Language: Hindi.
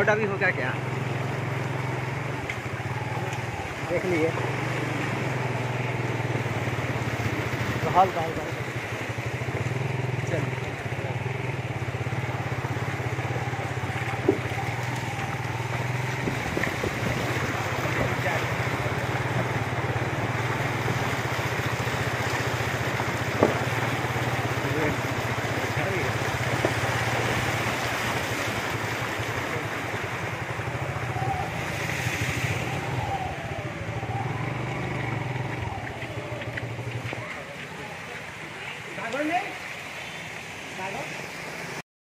उठा भी हो गया क्या? देख लिए। हल हल चल ¿Dónde? ¿Vale?